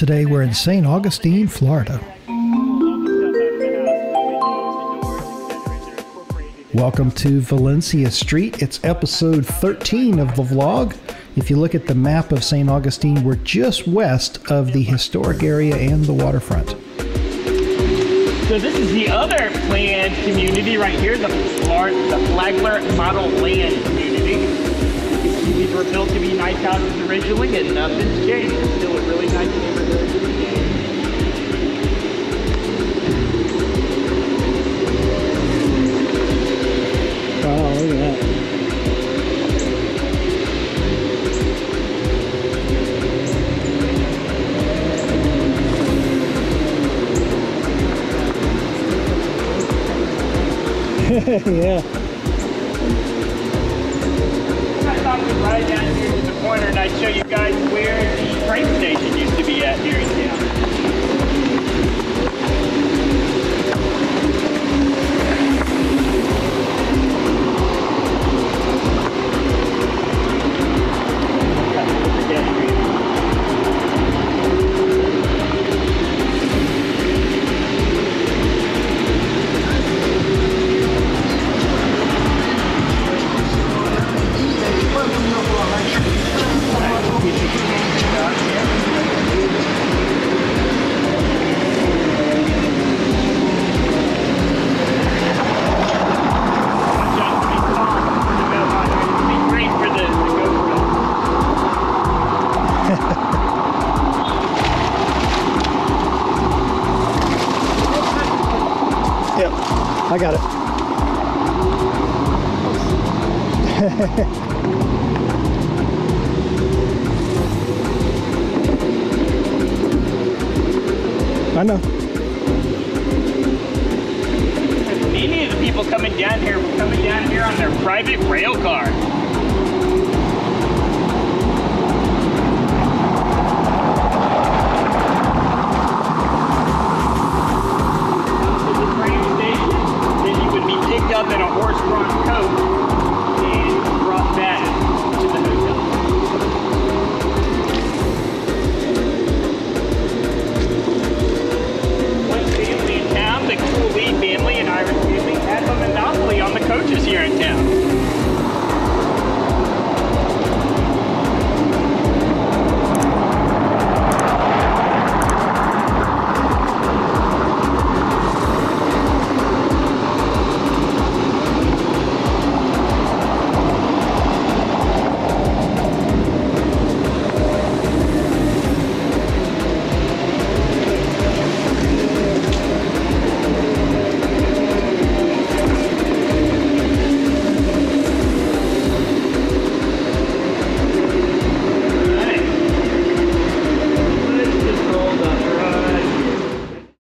Today we're in St. Augustine, Florida. Welcome to Valencia Street. It's episode 13 of the vlog. If you look at the map of St. Augustine, we're just west of the historic area and the waterfront. So this is the other planned community right here, the, the Flagler Model Land were built to be nice houses originally, and nothing's changed. It's still a really nice neighborhood. That. yeah. show you guys where the train station used to be at here in town. I got it. I know. Many of the people coming down here were coming down here on their private rail car. first run coach.